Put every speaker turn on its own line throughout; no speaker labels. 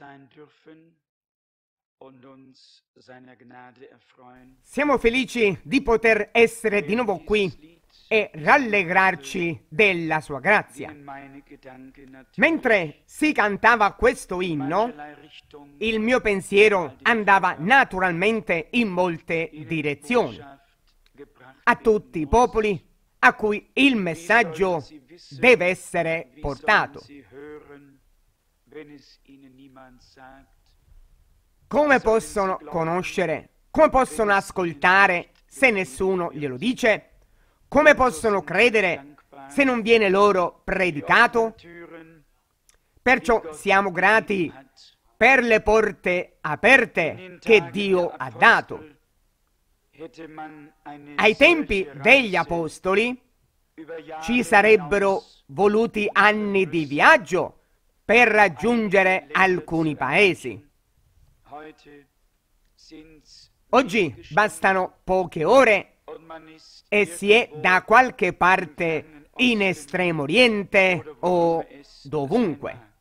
sein dürfen und uns seiner Gnade erfreuen.
Siamo felici di poter essere di nuovo qui e rallegrarci della sua grazia. Mentre si cantava questo inno, il mio pensiero andava naturalmente in molte direzioni, a tutti i popoli a cui il messaggio deve essere portato. Come possono conoscere? Come possono ascoltare se nessuno glielo dice? Come possono credere se non viene loro predicato? Perciò siamo grati per le porte aperte che Dio ha dato. Ai tempi degli apostoli ci sarebbero voluti anni di viaggio per raggiungere alcuni paesi. Oggi bastano poche ore e si è da qualche parte in estremo oriente o dovunque.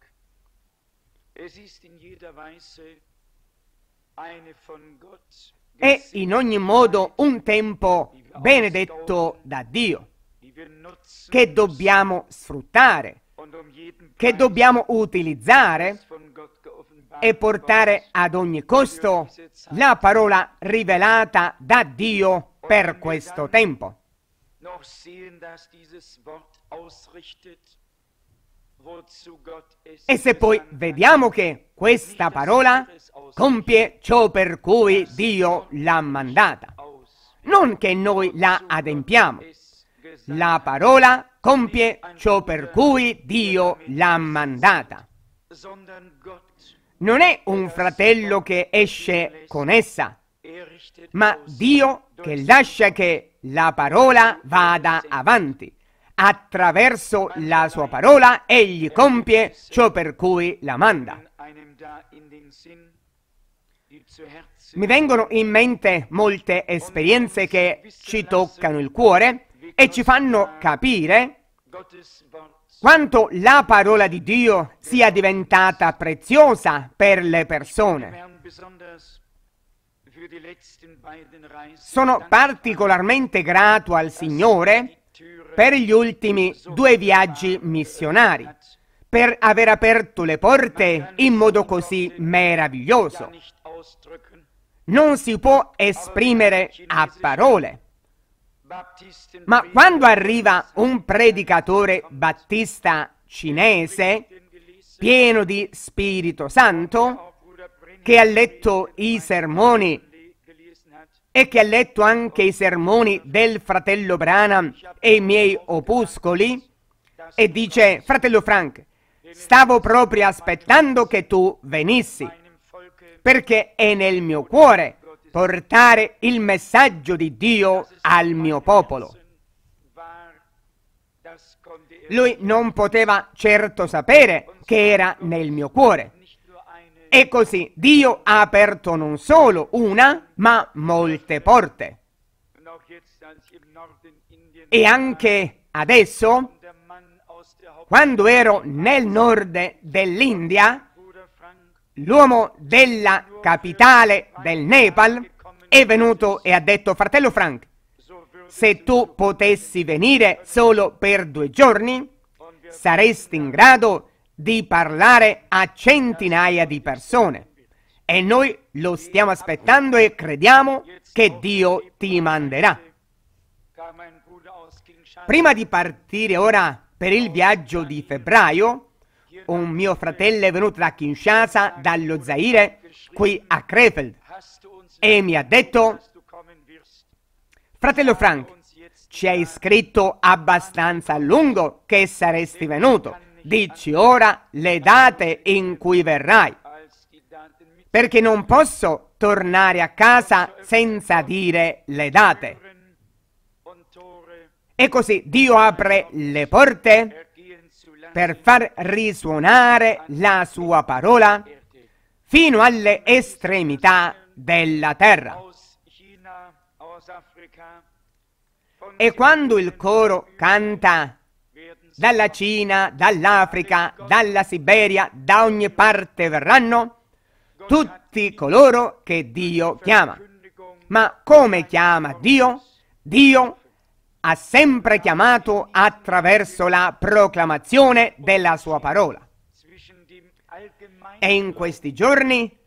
È in ogni modo un tempo benedetto da Dio che dobbiamo sfruttare, che dobbiamo utilizzare e portare ad ogni costo la parola rivelata da Dio per questo tempo. E se poi vediamo che questa parola compie ciò per cui Dio l'ha mandata, non che noi la adempiamo. La parola compie ciò per cui Dio l'ha mandata. Non è un fratello che esce con essa, ma Dio che lascia che la parola vada avanti. Attraverso la sua parola egli compie ciò per cui la manda. Mi vengono in mente molte esperienze che ci toccano il cuore e ci fanno capire quanto la parola di Dio sia diventata preziosa per le persone. Sono particolarmente grato al Signore per gli ultimi due viaggi missionari, per aver aperto le porte in modo così meraviglioso. Non si può esprimere a parole. Ma quando arriva un predicatore battista cinese, pieno di Spirito Santo, che ha letto i sermoni e che ha letto anche i sermoni del fratello Branham e i miei opuscoli, e dice, fratello Frank, stavo proprio aspettando che tu venissi, perché è nel mio cuore portare il messaggio di Dio al mio popolo. Lui non poteva certo sapere che era nel mio cuore. E così Dio ha aperto non solo una, ma molte porte. E anche adesso, quando ero nel nord dell'India, l'uomo della capitale del Nepal è venuto e ha detto, fratello Frank, se tu potessi venire solo per due giorni, saresti in grado di parlare a centinaia di persone. E noi lo stiamo aspettando e crediamo che Dio ti manderà. Prima di partire ora per il viaggio di febbraio, un mio fratello è venuto da Kinshasa, dallo Zaire, qui a Krefeld, e mi ha detto, fratello Frank, ci hai scritto abbastanza a lungo che saresti venuto. Dici ora le date in cui verrai, perché non posso tornare a casa senza dire le date. E così Dio apre le porte per far risuonare la sua parola fino alle estremità della terra. E quando il coro canta dalla Cina, dall'Africa, dalla Siberia, da ogni parte verranno tutti coloro che Dio chiama. Ma come chiama Dio? Dio ha sempre chiamato attraverso la proclamazione della sua parola. E in questi giorni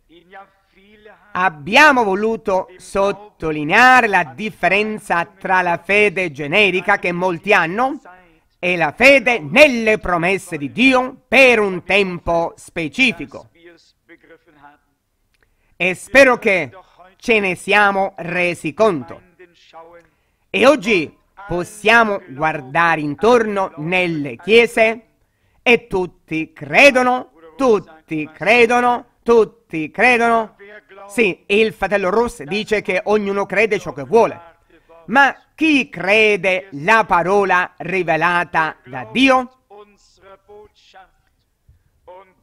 abbiamo voluto sottolineare la differenza tra la fede generica che molti hanno e la fede nelle promesse di Dio per un tempo specifico. E spero che ce ne siamo resi conto. E oggi possiamo guardare intorno nelle chiese e tutti credono, tutti credono, tutti credono. Sì, il fratello Ross dice che ognuno crede ciò che vuole. Ma chi crede la parola rivelata da Dio?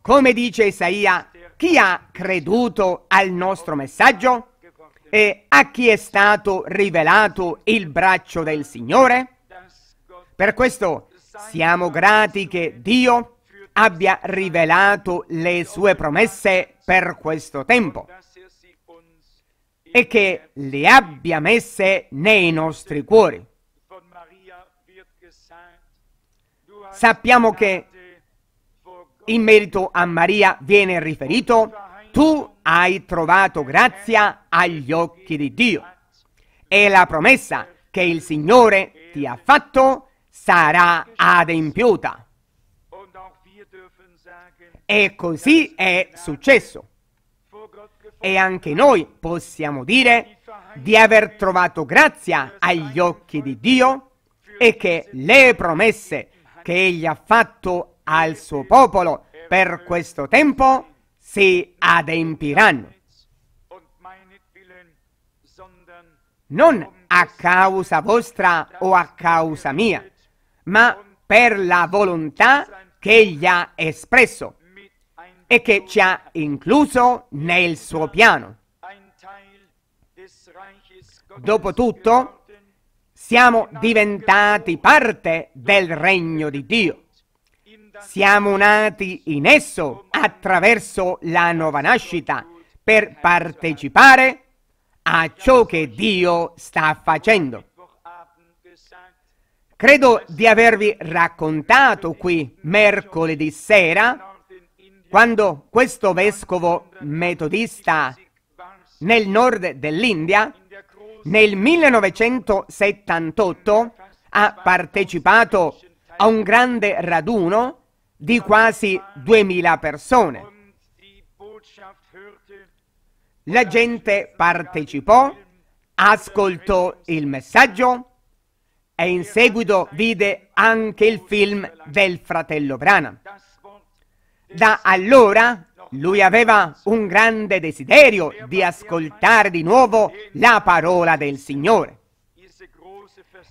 Come dice Isaia, chi ha creduto al nostro messaggio? E a chi è stato rivelato il braccio del Signore? Per questo siamo grati che Dio abbia rivelato le sue promesse per questo tempo e che le abbia messe nei nostri cuori. Sappiamo che in merito a Maria viene riferito, tu hai trovato grazia agli occhi di Dio e la promessa che il Signore ti ha fatto sarà adempiuta. E così è successo. E anche noi possiamo dire di aver trovato grazia agli occhi di Dio e che le promesse che Egli ha fatto al suo popolo per questo tempo si adempiranno. Non a causa vostra o a causa mia, ma per la volontà che Egli ha espresso e che ci ha incluso nel suo piano. Dopotutto, siamo diventati parte del regno di Dio. Siamo nati in esso attraverso la nuova nascita per partecipare a ciò che Dio sta facendo. Credo di avervi raccontato qui mercoledì sera quando questo vescovo metodista nel nord dell'India nel 1978 ha partecipato a un grande raduno di quasi 2000 persone. La gente partecipò, ascoltò il messaggio e in seguito vide anche il film del fratello Branham. Da allora lui aveva un grande desiderio di ascoltare di nuovo la parola del Signore.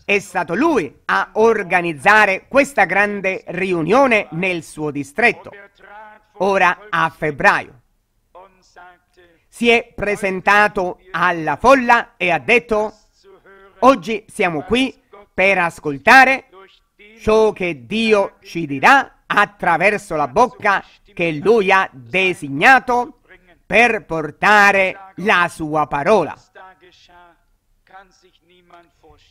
È stato lui a organizzare questa grande riunione nel suo distretto, ora a febbraio. Si è presentato alla folla e ha detto, oggi siamo qui per ascoltare ciò che Dio ci dirà attraverso la bocca che lui ha designato per portare la sua parola.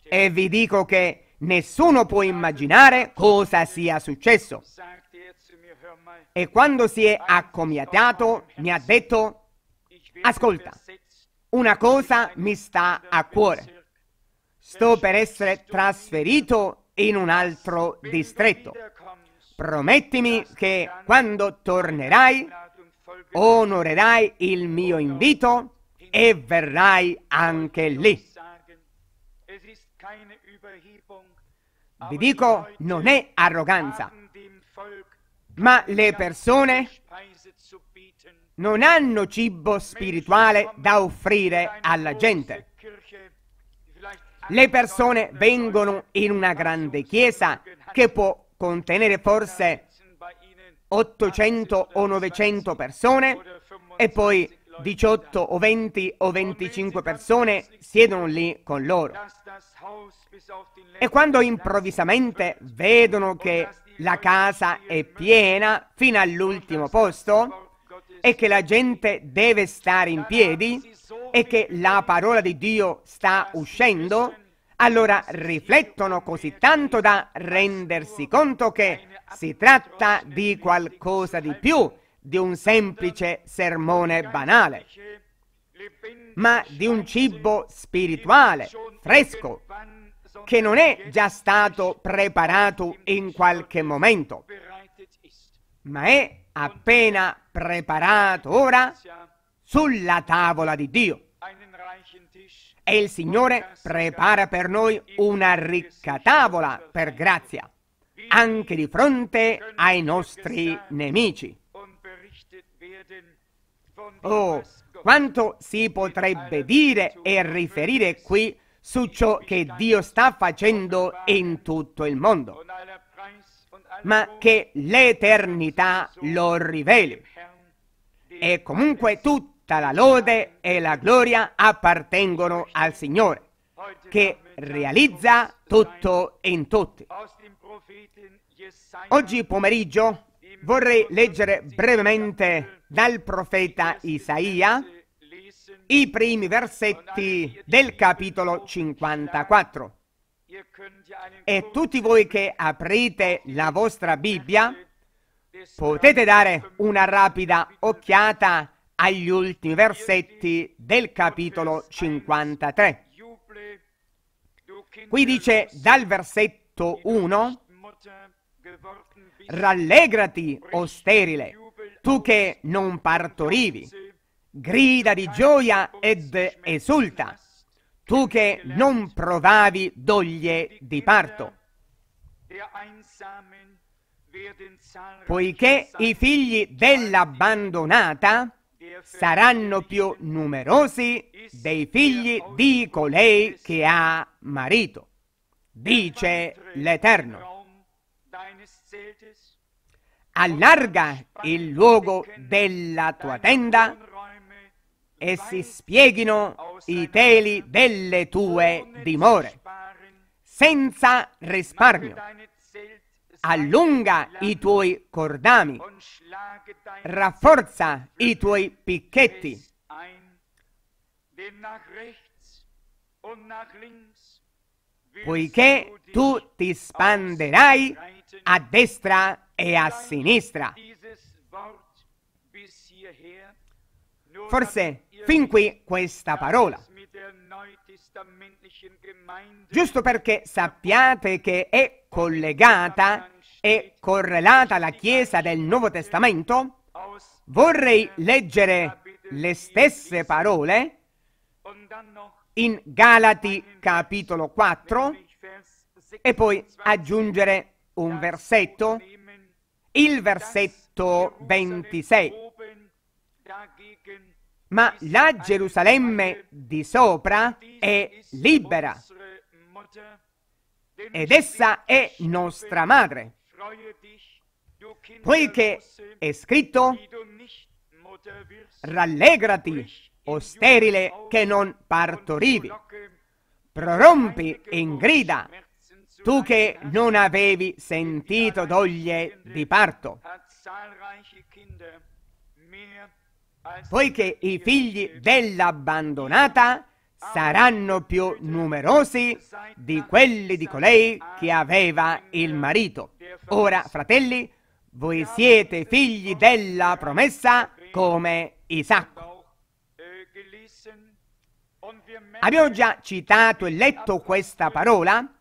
E vi dico che nessuno può immaginare cosa sia successo. E quando si è accomiatato mi ha detto, ascolta, una cosa mi sta a cuore. Sto per essere trasferito in un altro distretto. Promettimi che quando tornerai onorerai il mio invito e verrai anche lì. Vi dico, non è arroganza, ma le persone non hanno cibo spirituale da offrire alla gente. Le persone vengono in una grande chiesa che può contenere forse 800 o 900 persone e poi 18 o 20 o 25 persone siedono lì con loro. E quando improvvisamente vedono che la casa è piena fino all'ultimo posto e che la gente deve stare in piedi e che la parola di Dio sta uscendo, allora riflettono così tanto da rendersi conto che si tratta di qualcosa di più di un semplice sermone banale, ma di un cibo spirituale, fresco, che non è già stato preparato in qualche momento, ma è appena preparato ora sulla tavola di Dio. E il Signore prepara per noi una ricca tavola per grazia, anche di fronte ai nostri nemici. Oh, quanto si potrebbe dire e riferire qui su ciò che Dio sta facendo in tutto il mondo, ma che l'eternità lo riveli. E comunque tutta la lode e la gloria appartengono al Signore, che realizza tutto in tutti. Oggi pomeriggio vorrei leggere brevemente dal profeta Isaia i primi versetti del capitolo 54. E tutti voi che aprite la vostra Bibbia potete dare una rapida occhiata agli ultimi versetti del capitolo 53. Qui dice dal versetto 1 Rallegrati, o sterile, tu che non partorivi, grida di gioia ed esulta, tu che non provavi doglie di parto. Poiché i figli dell'abbandonata saranno più numerosi dei figli di colei che ha marito, dice l'Eterno allarga il luogo della tua tenda e si spieghino i teli delle tue dimore, senza risparmio. Allunga i tuoi cordami, rafforza i tuoi picchetti. Poiché tu ti spanderai a destra e a sinistra. Forse fin qui questa parola. Giusto perché sappiate che è collegata e correlata alla Chiesa del Nuovo Testamento, vorrei leggere le stesse parole in Galati capitolo 4 e poi aggiungere un versetto, il versetto 26. Ma la Gerusalemme di sopra è libera ed essa è nostra madre, poiché è scritto, rallegrati, o sterile che non partorivi, prorompi in grida, tu che non avevi sentito doglie di parto, poiché i figli dell'abbandonata saranno più numerosi di quelli di colei che aveva il marito. Ora, fratelli, voi siete figli della promessa come Isacco. Abbiamo già citato e letto questa parola?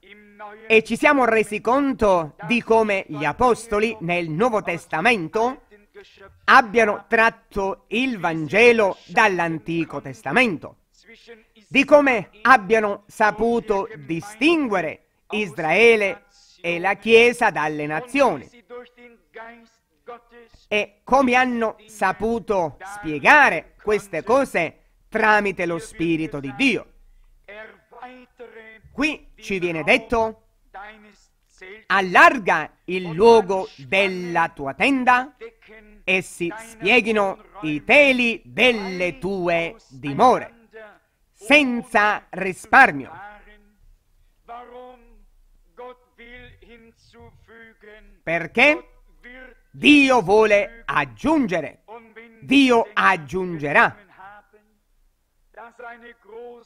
E ci siamo resi conto di come gli apostoli nel Nuovo Testamento abbiano tratto il Vangelo dall'Antico Testamento, di come abbiano saputo distinguere Israele e la Chiesa dalle nazioni e come hanno saputo spiegare queste cose tramite lo Spirito di Dio. Qui ci viene detto, allarga il luogo della tua tenda essi spieghino i teli delle tue dimore, senza risparmio. Perché Dio vuole aggiungere, Dio aggiungerà.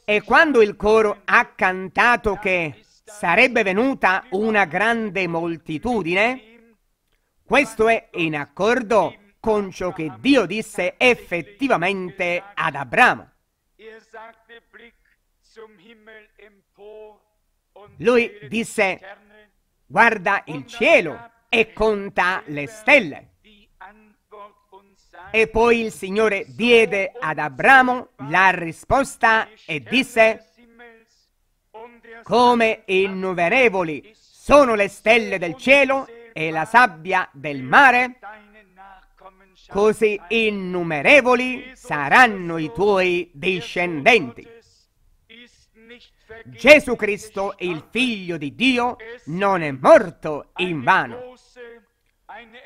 E quando il coro ha cantato che sarebbe venuta una grande moltitudine, questo è in accordo con ciò che Dio disse effettivamente ad Abramo. Lui disse, guarda il cielo e conta le stelle. E poi il Signore diede ad Abramo la risposta e disse, come innumerevoli sono le stelle del cielo e la sabbia del mare, così innumerevoli saranno i tuoi discendenti. Gesù Cristo, il Figlio di Dio, non è morto in vano.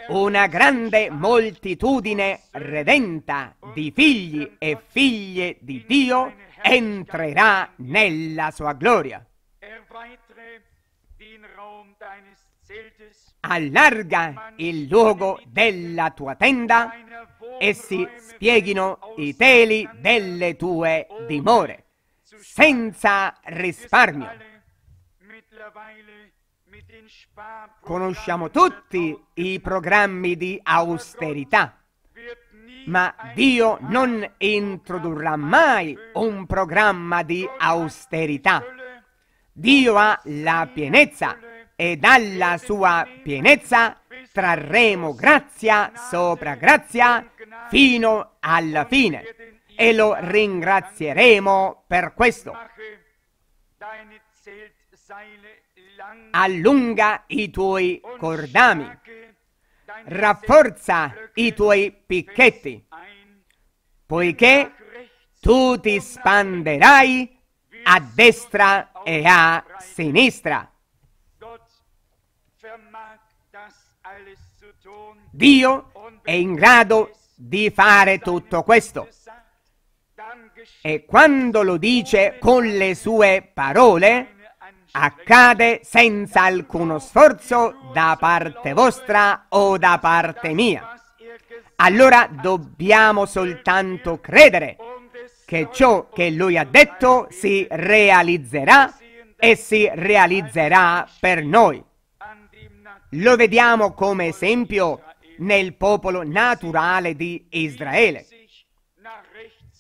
Una grande moltitudine redenta di figli e figlie di Dio entrerà nella sua gloria. Allarga il luogo della tua tenda e si spieghino i teli delle tue dimore, senza risparmio. Conosciamo tutti i programmi di austerità, ma Dio non introdurrà mai un programma di austerità. Dio ha la pienezza e dalla sua pienezza trarremo grazia sopra grazia fino alla fine e lo ringrazieremo per questo. Allunga i tuoi cordami, rafforza i tuoi picchetti, poiché tu ti spanderai a destra e a sinistra. Dio è in grado di fare tutto questo. E quando lo dice con le sue parole, accade senza alcuno sforzo da parte vostra o da parte mia. Allora dobbiamo soltanto credere che ciò che lui ha detto si realizzerà e si realizzerà per noi. Lo vediamo come esempio nel popolo naturale di Israele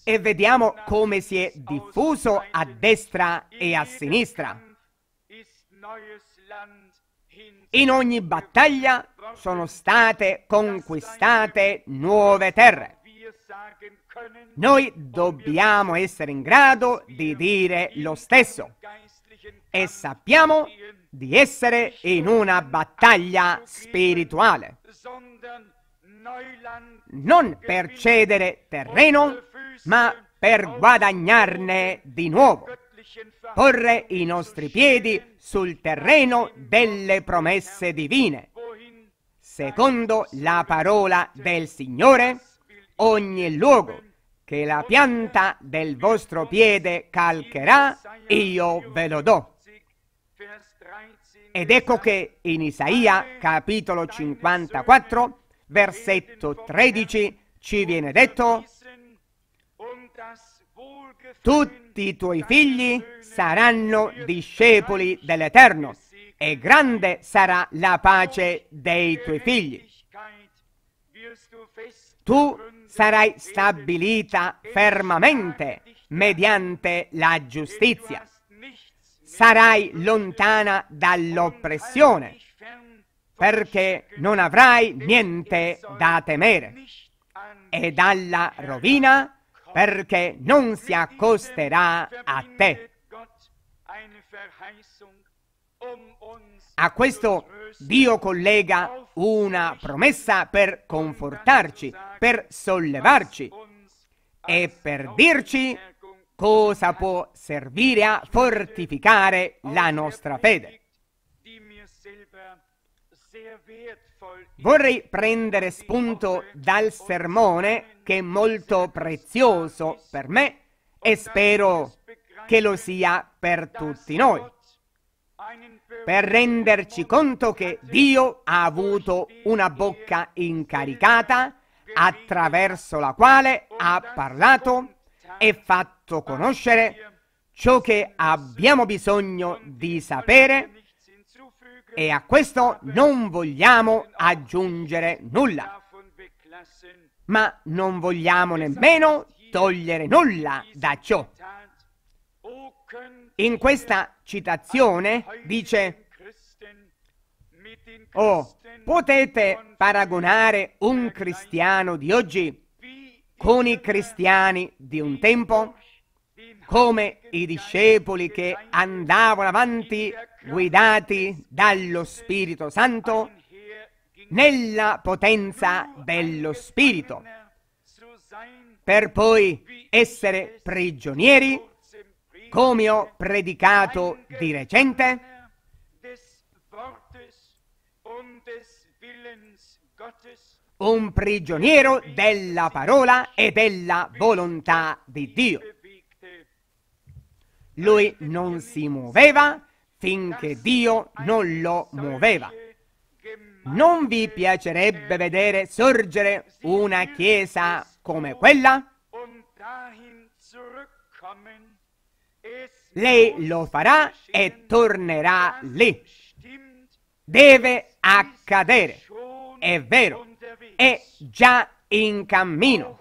e vediamo come si è diffuso a destra e a sinistra. In ogni battaglia sono state conquistate nuove terre. Noi dobbiamo essere in grado di dire lo stesso e sappiamo di essere in una battaglia spirituale. Non per cedere terreno, ma per guadagnarne di nuovo. Porre i nostri piedi sul terreno delle promesse divine. Secondo la parola del Signore, ogni luogo che la pianta del vostro piede calcherà, io ve lo do. Ed ecco che in Isaia capitolo 54, versetto 13, ci viene detto, tutti i tuoi figli saranno discepoli dell'Eterno e grande sarà la pace dei tuoi figli. Tu sarai stabilita fermamente mediante la giustizia. Sarai lontana dall'oppressione, perché non avrai niente da temere, e dalla rovina, perché non si accosterà a te. A questo Dio collega una promessa per confortarci, per sollevarci e per dirci cosa può servire a fortificare la nostra fede. Vorrei prendere spunto dal sermone che è molto prezioso per me e spero che lo sia per tutti noi, per renderci conto che Dio ha avuto una bocca incaricata attraverso la quale ha parlato e fatto conoscere ciò che abbiamo bisogno di sapere e a questo non vogliamo aggiungere nulla, ma non vogliamo nemmeno togliere nulla da ciò. In questa citazione dice, oh, potete paragonare un cristiano di oggi con i cristiani di un tempo? Come i discepoli che andavano avanti guidati dallo Spirito Santo nella potenza dello Spirito, per poi essere prigionieri, come ho predicato di recente, un prigioniero della parola e della volontà di Dio. Lui non si muoveva finché Dio non lo muoveva. Non vi piacerebbe vedere sorgere una chiesa come quella? Lei lo farà e tornerà lì. Deve accadere. È vero, è già in cammino.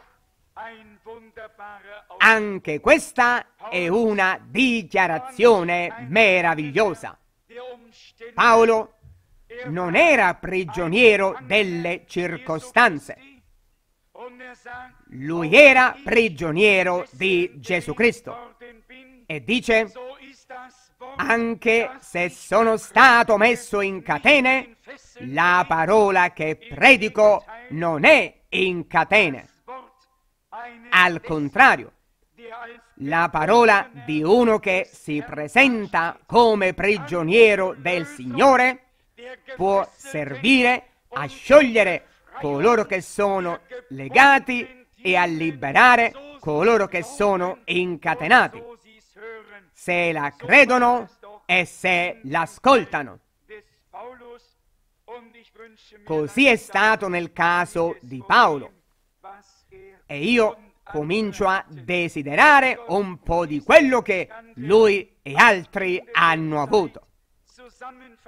Anche questa è una dichiarazione meravigliosa. Paolo non era prigioniero delle circostanze. Lui era prigioniero di Gesù Cristo. E dice, anche se sono stato messo in catene, la parola che predico non è in catene. Al contrario, la parola di uno che si presenta come prigioniero del Signore può servire a sciogliere coloro che sono legati e a liberare coloro che sono incatenati, se la credono e se l'ascoltano. Così è stato nel caso di Paolo. E io comincio a desiderare un po' di quello che lui e altri hanno avuto.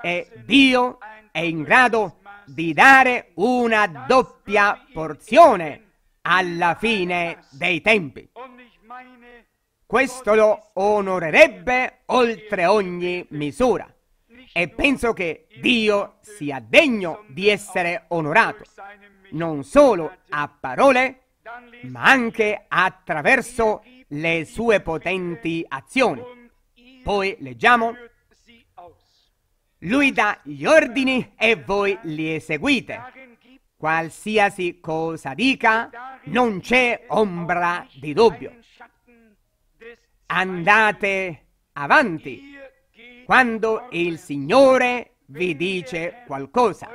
E Dio è in grado di dare una doppia porzione alla fine dei tempi. Questo lo onorerebbe oltre ogni misura e penso che Dio sia degno di essere onorato, non solo a parole, ma anche attraverso le sue potenti azioni. Poi leggiamo, lui dà gli ordini e voi li eseguite. Qualsiasi cosa dica, non c'è ombra di dubbio. Andate avanti quando il Signore vi dice qualcosa.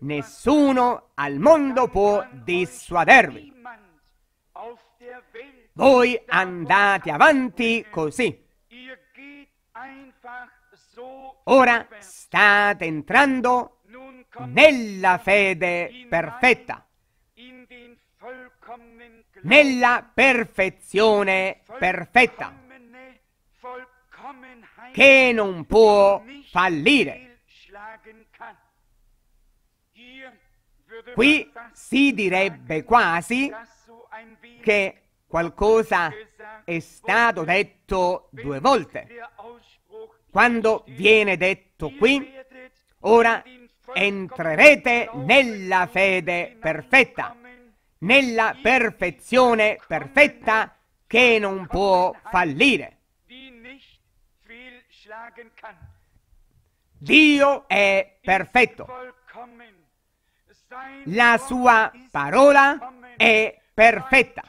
Nessuno al mondo può dissuadervi. Voi andate avanti così. Ora state entrando nella fede perfetta, nella perfezione perfetta, che non può fallire. Qui si direbbe quasi che qualcosa è stato detto due volte. Quando viene detto qui, ora entrerete nella fede perfetta, nella perfezione perfetta che non può fallire. Dio è perfetto. La sua parola è perfetta.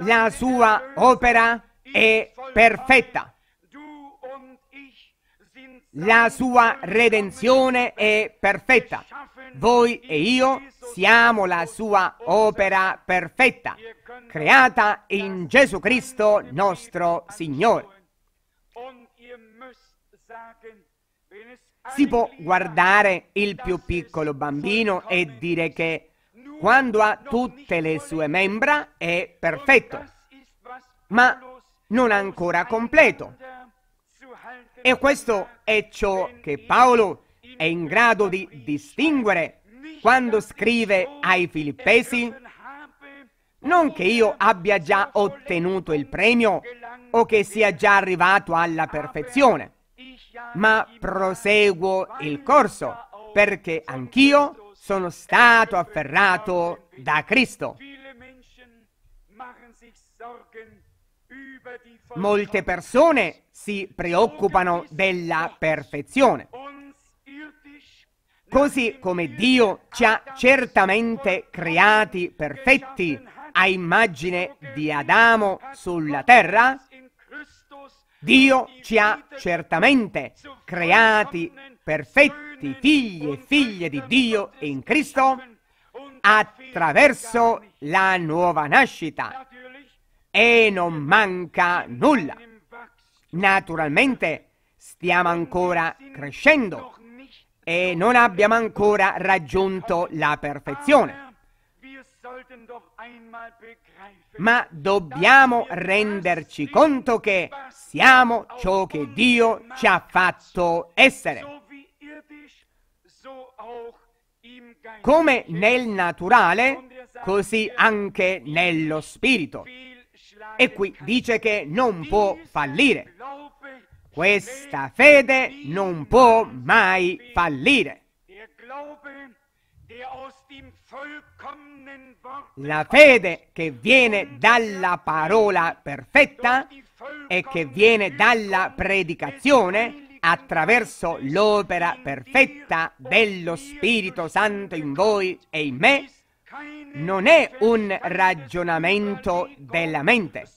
La sua opera è perfetta. La sua redenzione è perfetta. Voi e io siamo la sua opera perfetta, creata in Gesù Cristo nostro Signore. Si può guardare il più piccolo bambino e dire che quando ha tutte le sue membra è perfetto, ma non ancora completo. E questo è ciò che Paolo è in grado di distinguere quando scrive ai Filippesi, non che io abbia già ottenuto il premio o che sia già arrivato alla perfezione, ma proseguo il corso perché anch'io sono stato afferrato da Cristo. Molte persone si preoccupano della perfezione. Così come Dio ci ha certamente creati perfetti a immagine di Adamo sulla terra, Dio ci ha certamente creati perfetti figli e figlie di Dio in Cristo attraverso la nuova nascita e non manca nulla. Naturalmente stiamo ancora crescendo e non abbiamo ancora raggiunto la perfezione. Ma dobbiamo renderci conto che siamo ciò che Dio ci ha fatto essere. Come nel naturale, così anche nello spirito. E qui dice che non può fallire. Questa fede non può mai fallire. La fede che viene dalla parola perfetta e che viene dalla predicazione attraverso l'opera perfetta dello Spirito Santo in voi e in me non è un ragionamento della mente,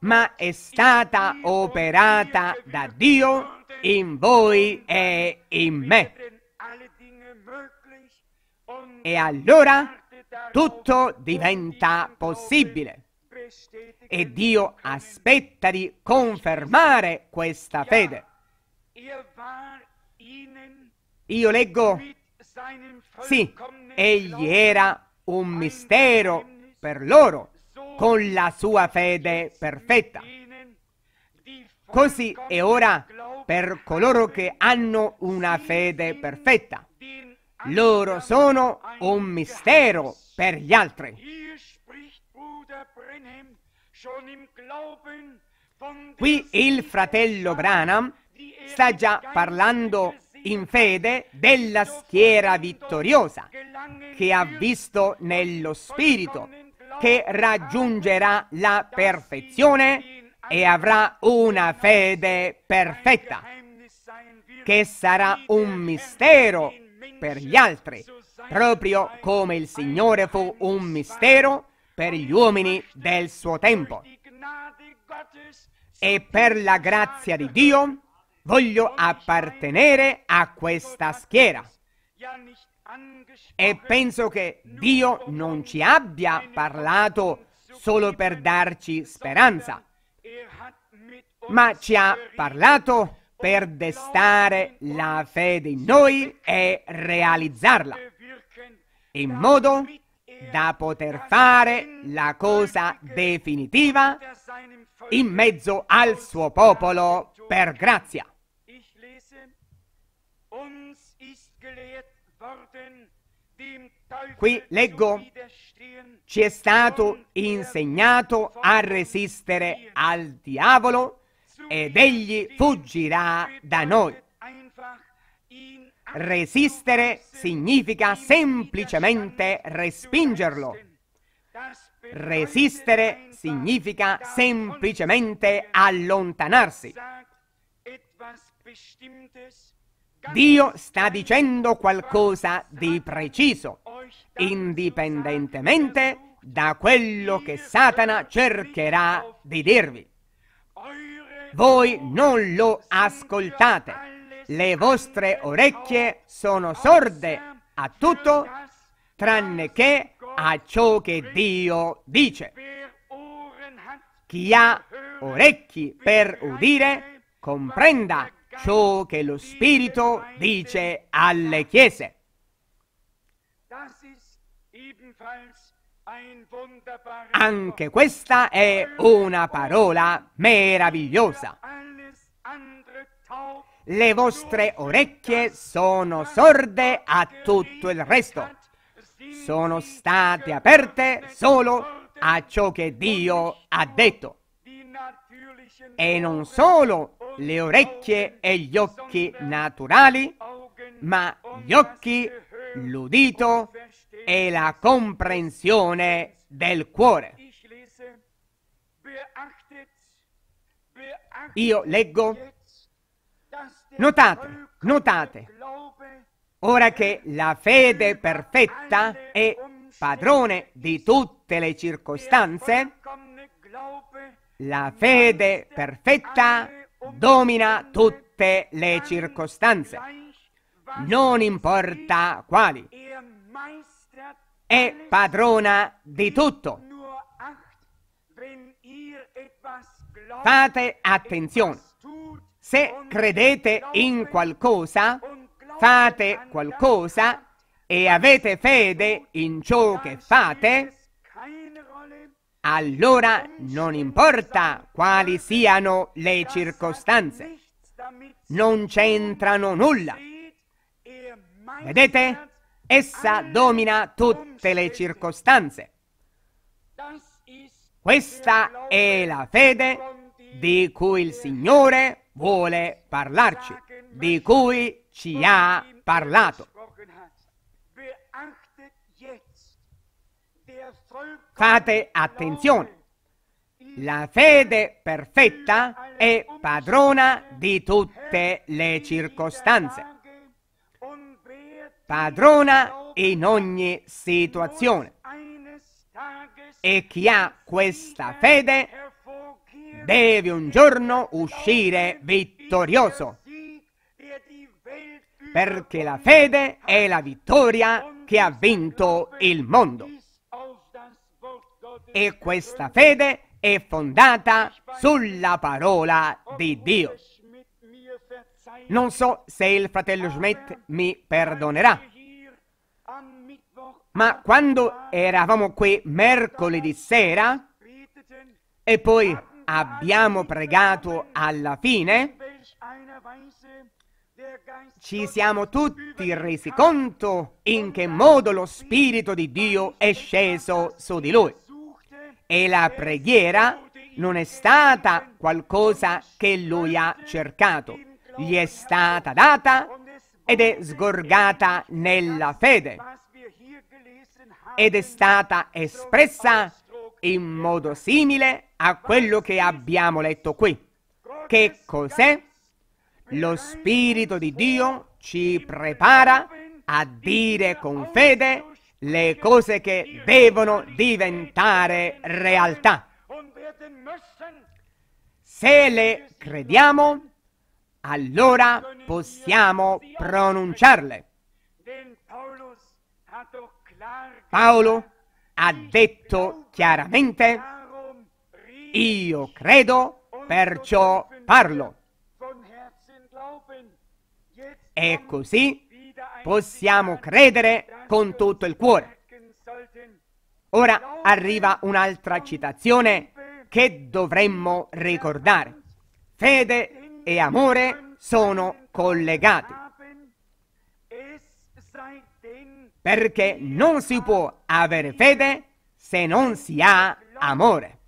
ma è stata operata da Dio in voi e in me. E allora tutto diventa possibile. E Dio aspetta di confermare questa fede. Io leggo, sì, egli era un mistero per loro con la sua fede perfetta. Così è ora per coloro che hanno una fede perfetta. Loro sono un mistero per gli altri. Qui il fratello Branham sta già parlando in fede della schiera vittoriosa che ha visto nello spirito che raggiungerà la perfezione e avrà una fede perfetta, che sarà un mistero per gli altri, proprio come il Signore fu un mistero per gli uomini del suo tempo. E per la grazia di Dio voglio appartenere a questa schiera. E penso che Dio non ci abbia parlato solo per darci speranza, ma ci ha parlato per destare la fede in noi e realizzarla, in modo da poter fare la cosa definitiva in mezzo al suo popolo per grazia. Qui leggo, ci è stato insegnato a resistere al diavolo ed egli fuggirà da noi. Resistere significa semplicemente respingerlo. Resistere significa semplicemente allontanarsi. Dio sta dicendo qualcosa di preciso, indipendentemente da quello che Satana cercherà di dirvi. voi non lo ascoltate. Le vostre orecchie sono sorde a tutto tranne che a ciò che Dio dice. Chi ha orecchi per udire, comprenda ciò che lo Spirito dice alle chiese. Anche questa è una parola meravigliosa. Le vostre orecchie sono sorde a tutto il resto. Sono state aperte solo a ciò che Dio ha detto. E non solo le orecchie e gli occhi naturali, ma gli occhi, l'udito e la comprensione del cuore. Io leggo, notate, notate, ora che la fede perfetta è padrone di tutte le circostanze, la fede perfetta domina tutte le circostanze, non importa quali, è padrona di tutto. Fate attenzione, se credete in qualcosa, fate qualcosa e avete fede in ciò che fate, allora non importa quali siano le circostanze, non c'entrano nulla. Vedete? Essa domina tutte le circostanze. Questa è la fede di cui il Signore vuole parlarci, di cui ci ha parlato. Fate attenzione. La fede perfetta è padrona di tutte le circostanze. Padrona in ogni situazione. E chi ha questa fede deve un giorno uscire vittorioso. Perché la fede è la vittoria che ha vinto il mondo. E questa fede è fondata sulla parola di Dio. Non so se il fratello Schmidt mi perdonerà, ma quando eravamo qui mercoledì sera e poi abbiamo pregato alla fine, ci siamo tutti resi conto in che modo lo Spirito di Dio è sceso su di lui. E la preghiera non è stata qualcosa che lui ha cercato, gli è stata data ed è sgorgata nella fede. Ed è stata espressa in modo simile a quello che abbiamo letto qui. Che cos'è? Lo Spirito di Dio ci prepara a dire con fede le cose che devono diventare realtà. Se le crediamo, allora possiamo pronunciarle. Paolo ha detto chiaramente, io credo, perciò parlo. E così possiamo credere con tutto il cuore. Ora arriva un'altra citazione che dovremmo ricordare. Fede e amore sono collegati. Perché non si può avere fede se non si ha amore.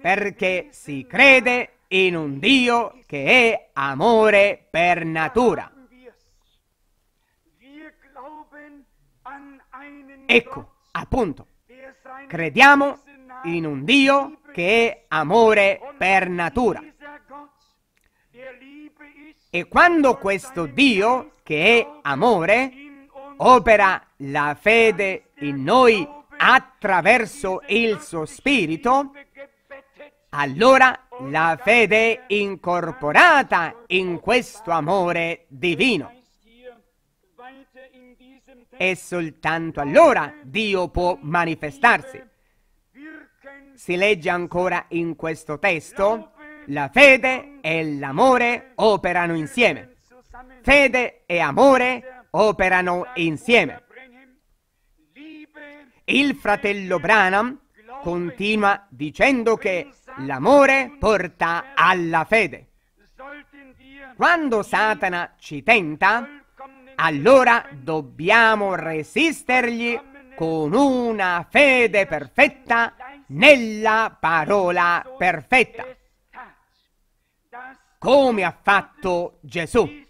Perché si crede in un Dio che è amore per natura. Ecco, appunto, crediamo in un Dio che è amore per natura. E quando questo Dio, che è amore, opera la fede in noi attraverso il suo spirito, allora la fede è incorporata in questo amore divino. E soltanto allora Dio può manifestarsi. Si legge ancora in questo testo, la fede e l'amore operano insieme. Fede e amore operano insieme. Il fratello Branham continua dicendo che l'amore porta alla fede. Quando Satana ci tenta, allora dobbiamo resistergli con una fede perfetta nella parola perfetta, come ha fatto Gesù.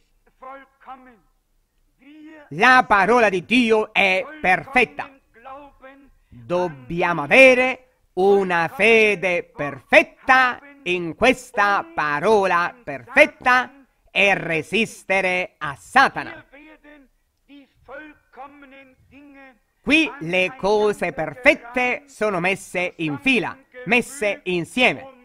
La parola di Dio è perfetta. Dobbiamo avere una fede perfetta in questa parola perfetta e resistere a Satana. Qui le cose perfette sono messe in fila, messe insieme,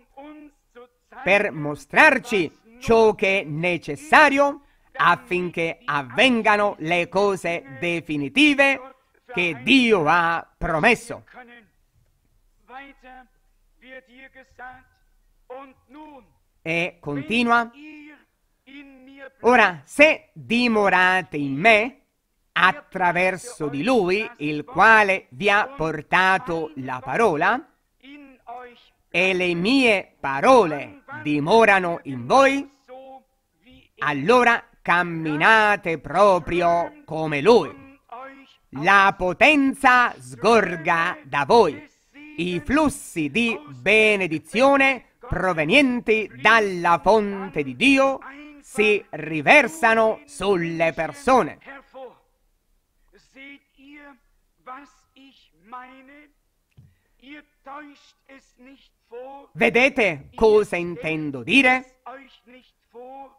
per mostrarci ciò che è necessario affinché avvengano le cose definitive che Dio ha promesso. E continua. Ora, se dimorate in me, attraverso di lui, il quale vi ha portato la parola, e le mie parole dimorano in voi, allora camminate proprio come lui. La potenza sgorga da voi, i flussi di benedizione provenienti dalla fonte di Dio si riversano sulle persone. Vedete cosa intendo dire?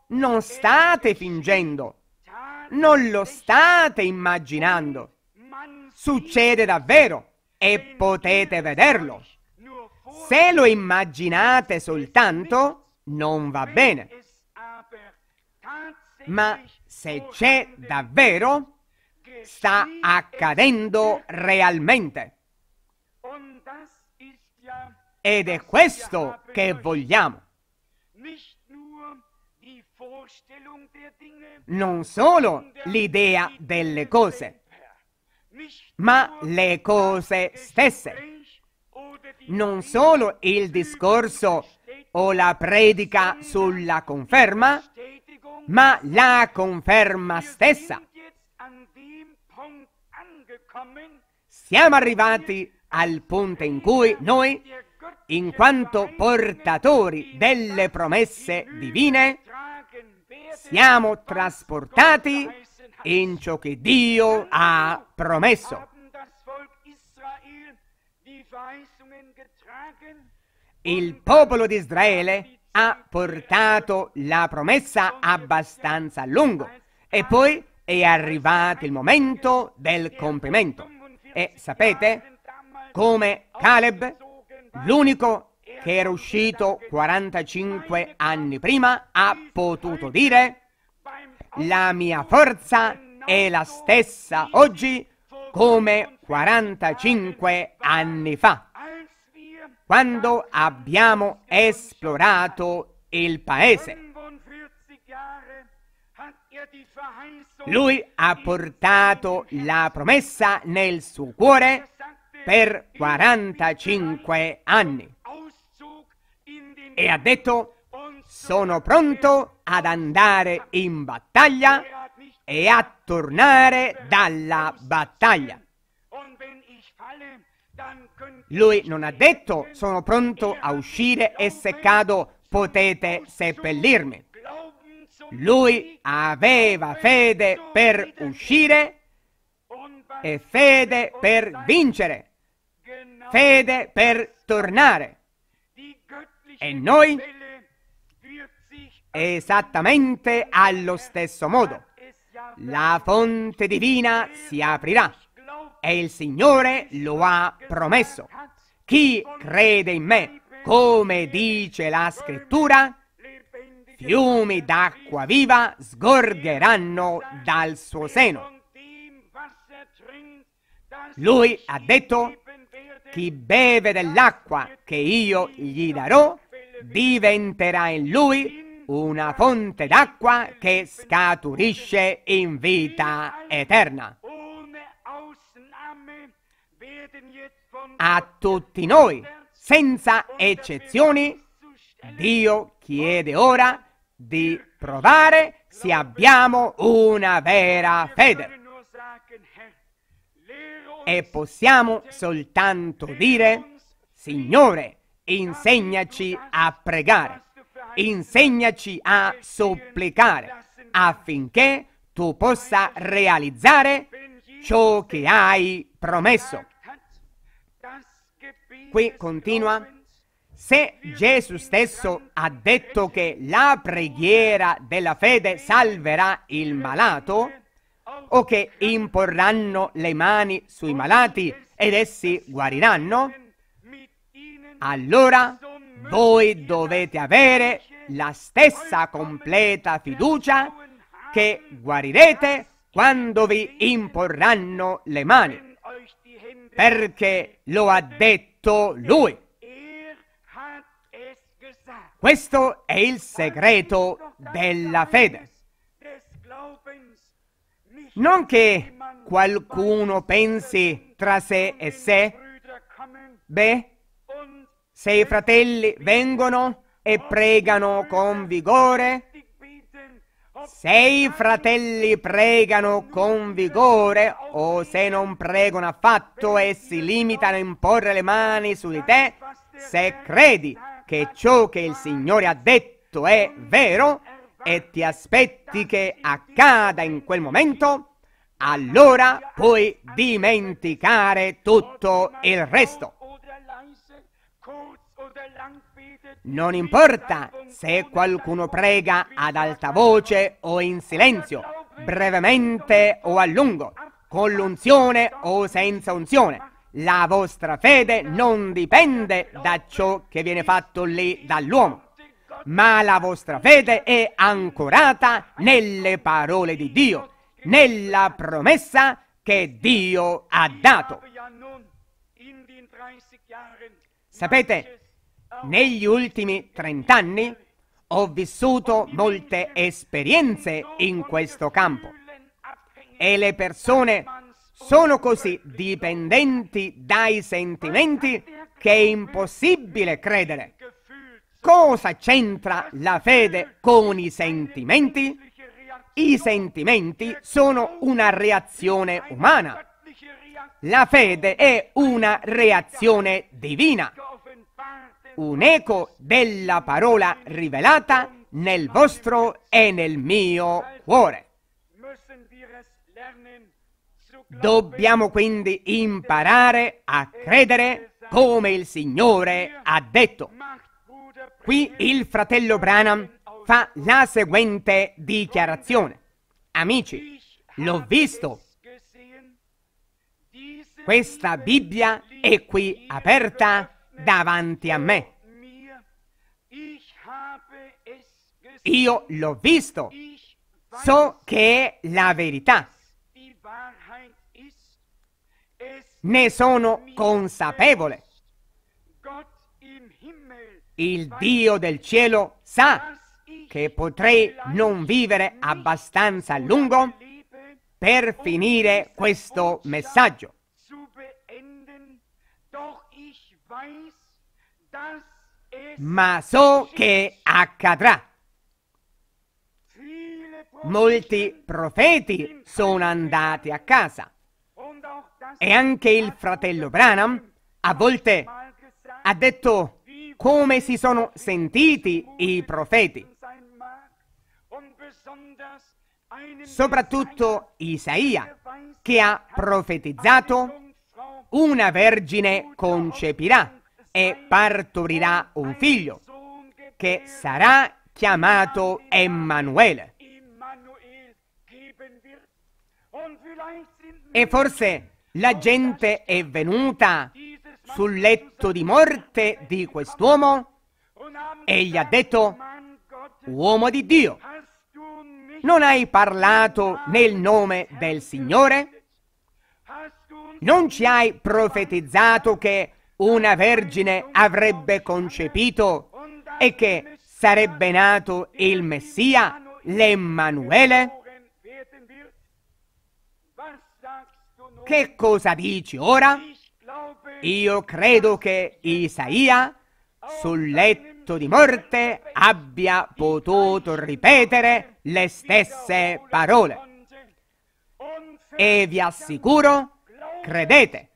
Non state fingendo, non lo state immaginando. Succede davvero e potete vederlo. Se lo immaginate soltanto, non va bene. Ma se c'è davvero, sta accadendo realmente. Ed è questo che vogliamo. Non solo l'idea delle cose, ma le cose stesse. Non solo il discorso o la predica sulla conferma, ma la conferma stessa. Siamo arrivati al punto in cui noi, in quanto portatori delle promesse divine, siamo trasportati in ciò che Dio ha promesso. Il popolo di Israele ha portato la promessa abbastanza a lungo e poi è arrivato il momento del compimento. E sapete come Caleb, l'unico che era uscito 45 anni prima, ha potuto dire la mia forza è la stessa oggi come 45 anni fa, quando abbiamo esplorato il paese. Lui ha portato la promessa nel suo cuore per 45 anni e ha detto sono pronto ad andare in battaglia e a tornare dalla battaglia. Lui non ha detto sono pronto a uscire e se cado potete seppellirmi. Lui aveva fede per uscire e fede per vincere, fede per tornare. E noi esattamente allo stesso modo. La fonte divina si aprirà e il Signore lo ha promesso. Chi crede in me, come dice la scrittura, fiumi d'acqua viva sgorgeranno dal suo seno. Lui ha detto, chi beve dell'acqua che io gli darò, diventerà in lui una fonte d'acqua che scaturisce in vita eterna. A tutti noi, senza eccezioni, Dio chiede ora di provare se abbiamo una vera fede. E possiamo soltanto dire, Signore, insegnaci a pregare, insegnaci a supplicare, affinché tu possa realizzare ciò che hai promesso. Qui continua, se Gesù stesso ha detto che la preghiera della fede salverà il malato, o che imporranno le mani sui malati ed essi guariranno, allora voi dovete avere la stessa completa fiducia che guarirete quando vi imporranno le mani, perché lo ha detto lui. Questo è il segreto della fede. Non che qualcuno pensi tra sé e sé, beh, se i fratelli vengono e pregano con vigore, se i fratelli pregano con vigore o se non pregano affatto e si limitano a imporre le mani su di te, se credi che ciò che il Signore ha detto è vero e ti aspetti che accada in quel momento, allora puoi dimenticare tutto il resto. Non importa se qualcuno prega ad alta voce o in silenzio, brevemente o a lungo, con l'unzione o senza unzione. La vostra fede non dipende da ciò che viene fatto lì dall'uomo, ma la vostra fede è ancorata nelle parole di Dio, nella promessa che Dio ha dato. Sapete, negli ultimi trent'anni ho vissuto molte esperienze in questo campo e le persone sono così dipendenti dai sentimenti che è impossibile credere. Cosa c'entra la fede con i sentimenti? I sentimenti sono una reazione umana. La fede è una reazione divina un eco della parola rivelata nel vostro e nel mio cuore. Dobbiamo quindi imparare a credere come il Signore ha detto. Qui il fratello Branham fa la seguente dichiarazione. Amici, l'ho visto. Questa Bibbia è qui aperta davanti a me. Io l'ho visto, so che è la verità. Ne sono consapevole. Il Dio del cielo sa che potrei non vivere abbastanza a lungo per finire questo messaggio. Ma so che accadrà. Molti profeti sono andati a casa e anche il fratello Branham a volte ha detto come si sono sentiti i profeti. Soprattutto Isaia, che ha profetizzato una vergine concepirà e partorirà un figlio, che sarà chiamato Emanuele. E forse la gente è venuta sul letto di morte di quest'uomo e gli ha detto, uomo di Dio, non hai parlato nel nome del Signore? Non ci hai profetizzato che una vergine avrebbe concepito e che sarebbe nato il Messia, l'Emmanuele? Che cosa dici ora? Io credo che Isaia sul letto di morte abbia potuto ripetere le stesse parole. E vi assicuro, credete,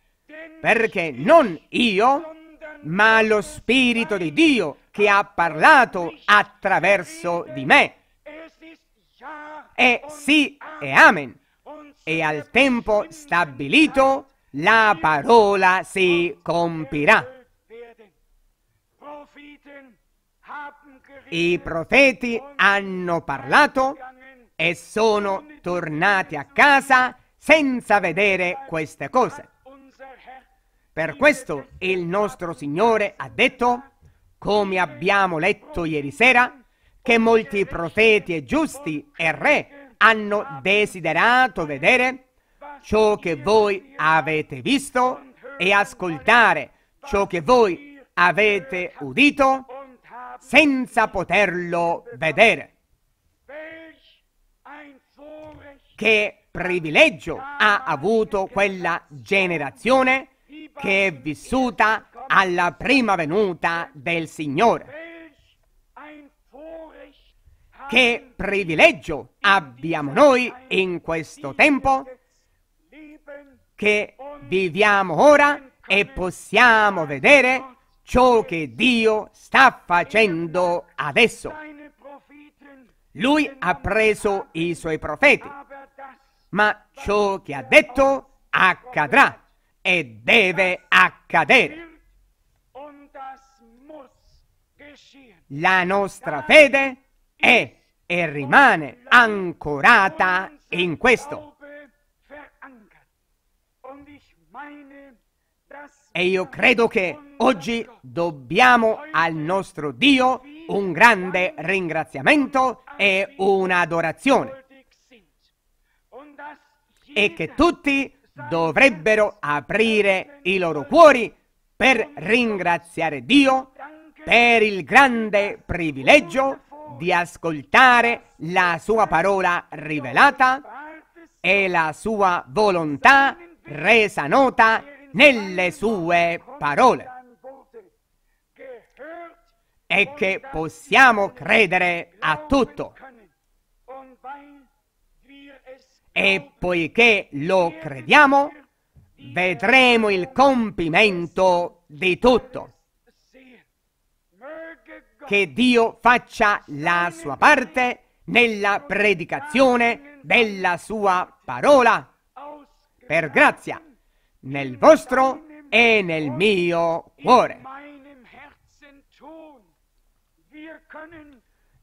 perché non io, ma lo Spirito di Dio che ha parlato attraverso di me. E sì e amen. E al tempo stabilito la parola si compirà. I profeti hanno parlato e sono tornati a casa senza vedere queste cose. Per questo il nostro Signore ha detto, come abbiamo letto ieri sera, che molti profeti e giusti e re hanno desiderato vedere ciò che voi avete visto e ascoltare ciò che voi avete udito senza poterlo vedere. Che privilegio ha avuto quella generazione che è vissuta alla prima venuta del Signore. Che privilegio abbiamo noi in questo tempo che viviamo ora e possiamo vedere ciò che Dio sta facendo adesso. Lui ha preso i suoi profeti, ma ciò che ha detto accadrà e deve accadere. La nostra fede è e rimane ancorata in questo. E io credo che oggi dobbiamo al nostro Dio un grande ringraziamento e un'adorazione. E che tutti dovrebbero aprire i loro cuori per ringraziare Dio per il grande privilegio di ascoltare la sua parola rivelata e la sua volontà resa nota nelle sue parole e che possiamo credere a tutto. E poiché lo crediamo, vedremo il compimento di tutto. Che Dio faccia la sua parte nella predicazione della sua parola, per grazia, nel vostro e nel mio cuore.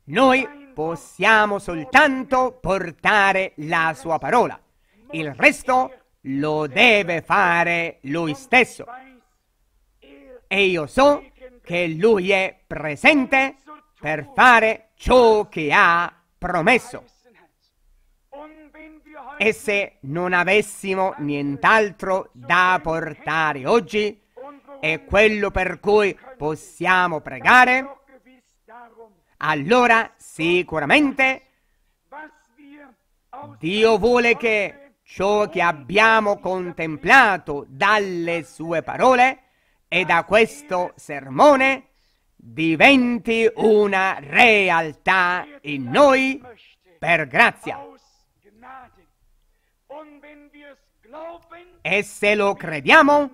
Noi possiamo soltanto portare la sua parola. Il resto lo deve fare lui stesso. E io so che lui è presente per fare ciò che ha promesso. E se non avessimo nient'altro da portare oggi, è quello per cui possiamo pregare, allora sicuramente Dio vuole che ciò che abbiamo contemplato dalle sue parole e da questo sermone diventi una realtà in noi per grazia. E se lo crediamo,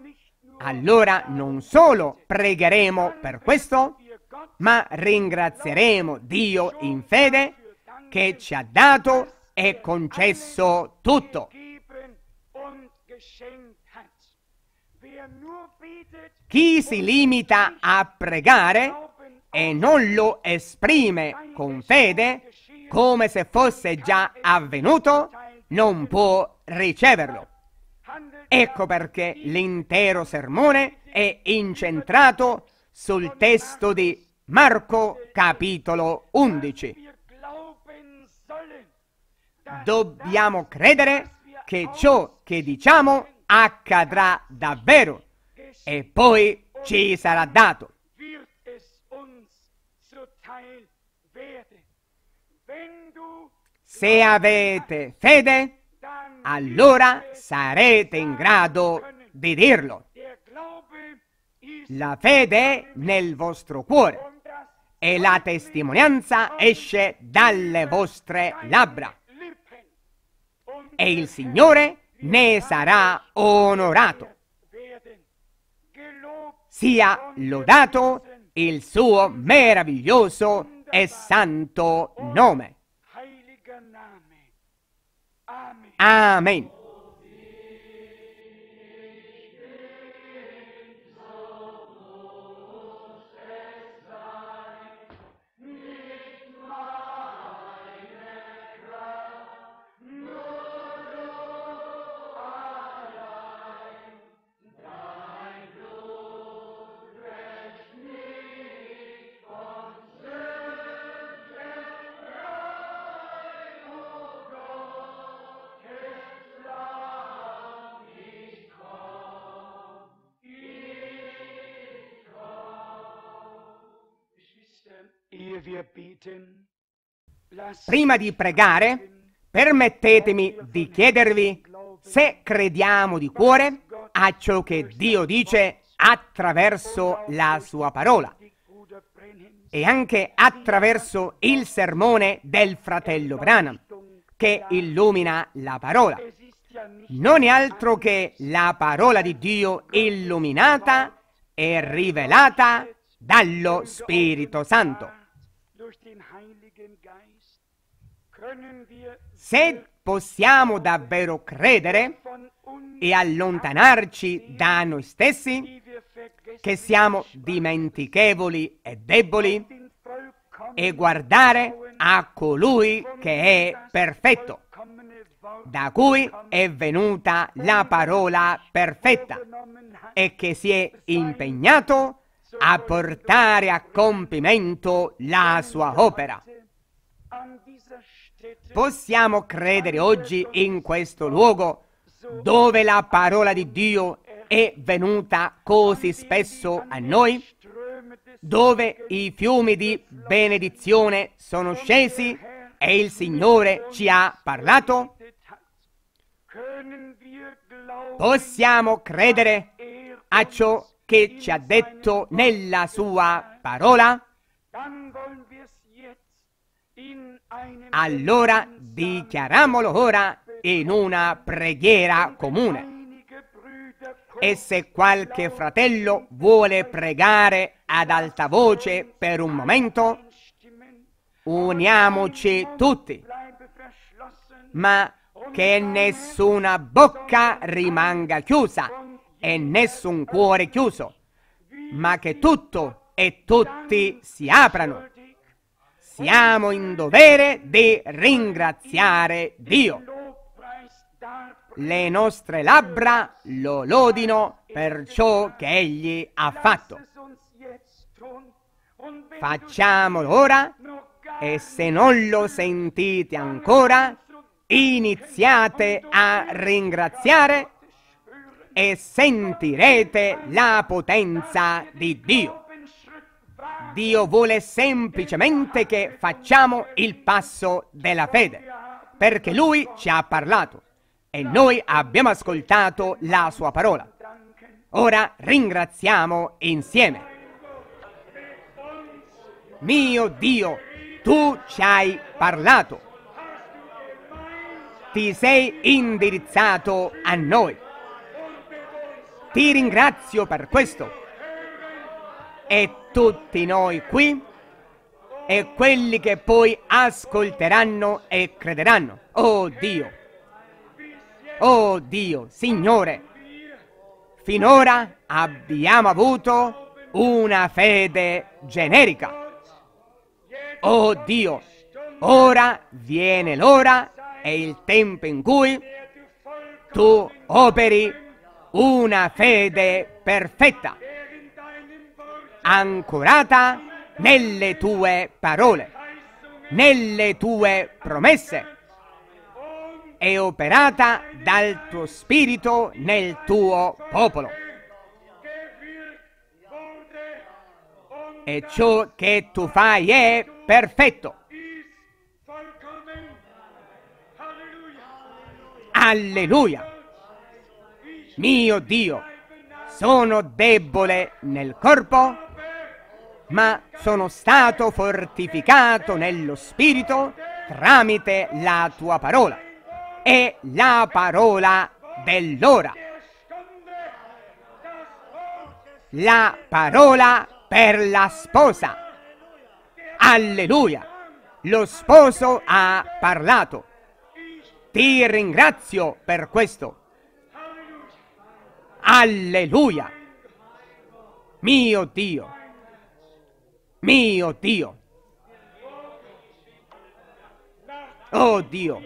allora non solo pregheremo per questo, ma ringrazieremo Dio in fede che ci ha dato e concesso tutto. Chi si limita a pregare e non lo esprime con fede, come se fosse già avvenuto, non può riceverlo. Ecco perché l'intero sermone è incentrato sul testo di Marco capitolo 11.
wir glauben sollen, dass
Dobbiamo credere che ciò che diciamo accadrà davvero e poi ci sarà dato.
Wenn du
Se avete fede, allora sarete in grado di dirlo. La fede è nel vostro cuore e la testimonianza esce dalle vostre labbra e il Signore ne sarà onorato. Sia lodato il suo meraviglioso e santo nome.
Amen.
Prima di pregare, permettetemi di chiedervi se crediamo di cuore a ciò che Dio dice attraverso la sua parola e anche attraverso il sermone del fratello Branham che illumina la parola. Non è altro che la parola di Dio illuminata e rivelata dallo Spirito Santo. Se possiamo davvero credere e allontanarci da noi stessi, che siamo dimentichevoli e deboli, e guardare a colui che è perfetto, da cui è venuta la parola perfetta e che si è impegnato a portare a compimento la sua opera. Possiamo credere oggi in questo luogo dove la parola di Dio è venuta così spesso a noi, dove i fiumi di benedizione sono scesi e il Signore ci ha parlato? Possiamo credere
er
a ciò che ci ha detto nella sua parola? Allora dichiariamolo ora in una preghiera comune. E se qualche fratello vuole pregare ad alta voce per un momento, uniamoci tutti, ma che nessuna bocca rimanga chiusa e nessun cuore chiuso, ma che tutto e tutti si aprano. Siamo in dovere di ringraziare Dio. Le nostre labbra lo lodino per ciò che Egli ha fatto. Facciamolo ora e se non lo sentite ancora, iniziate a ringraziare e sentirete la potenza di Dio. Dio vuole semplicemente che facciamo il passo della fede, perché Lui ci ha parlato e noi abbiamo ascoltato la sua parola. Ora ringraziamo insieme. Mio Dio, tu ci hai parlato. Ti sei indirizzato a noi. Ti ringrazio per questo. E tutti noi qui e quelli che poi ascolteranno e crederanno. Oh Dio. Oh Dio, Signore. Finora abbiamo avuto una fede generica. Oh Dio, ora viene l'ora e il tempo in cui tu operi una fede perfetta ancorata nelle tue parole, nelle tue promesse e operata dal tuo spirito nel tuo popolo. E ciò che tu fai è perfetto. Alleluia. Mio Dio, sono debole nel corpo, ma sono stato fortificato nello spirito tramite la tua parola. È la parola dell'ora. La parola per la sposa. Alleluia. Lo sposo ha parlato. Ti ringrazio per questo. Alleluia. Mio Dio. Mio Dio. Oh Dio.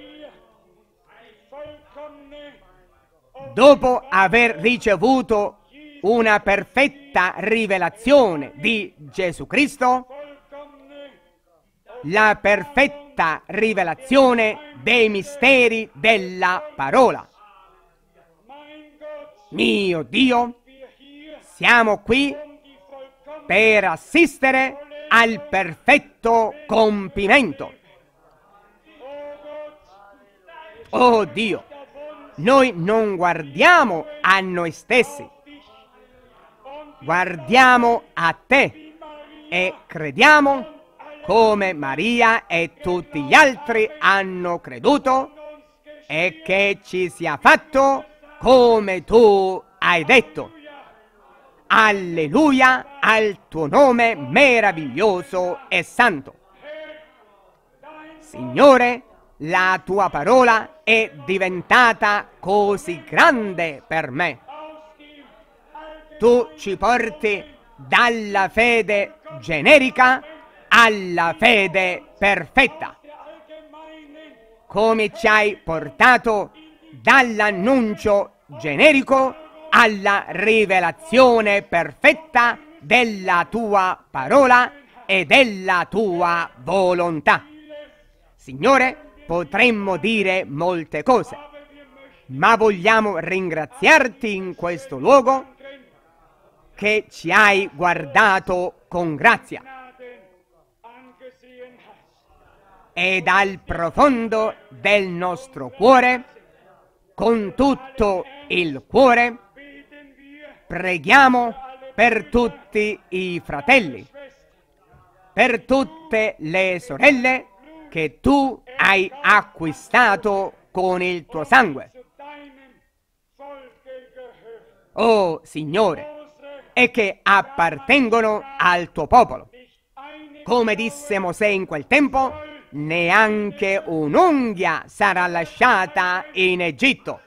Dopo aver ricevuto una perfetta rivelazione di Gesù Cristo, la perfetta rivelazione dei misteri della parola. Mio Dio, siamo qui per assistere al perfetto compimento. Oh Dio, noi non guardiamo a noi stessi, guardiamo a te e crediamo come Maria e tutti gli altri hanno creduto e che ci sia fatto come tu hai detto. Alleluia al tuo nome meraviglioso e santo. Signore, la tua parola è diventata così grande per me. Tu ci porti dalla fede generica alla fede perfetta. Come ci hai portato dall'annuncio generico alla rivelazione perfetta della tua parola e della tua volontà. Signore, potremmo dire molte cose, ma vogliamo ringraziarti in questo luogo che ci hai guardato con grazia e dal profondo del nostro cuore, con tutto il cuore, preghiamo per tutti i fratelli, per tutte le sorelle che tu hai acquistato con il tuo sangue. Oh Signore, e che appartengono al tuo popolo. Come disse Mosè in quel tempo, neanche un'unghia sarà lasciata in Egitto.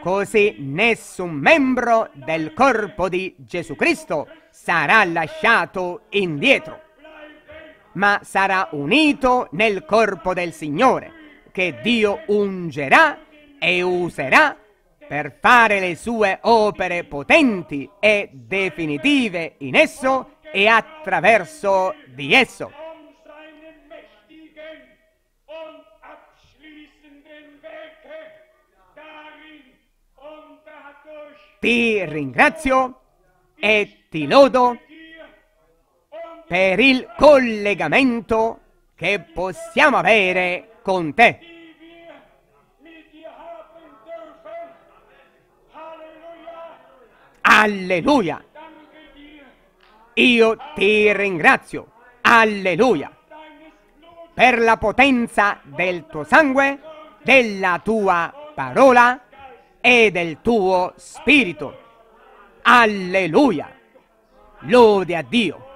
Così nessun membro del corpo di Gesù Cristo sarà lasciato indietro, ma sarà unito nel corpo del Signore, che Dio ungerà e userà per fare le sue opere potenti e definitive in esso e attraverso di esso. Ti ringrazio e ti lodo per il collegamento che possiamo avere con te. Alleluia! Io ti ringrazio. Alleluia! Per la potenza del tuo sangue, della tua parola e del tuo spirito. Alleluia! Lode a Dio!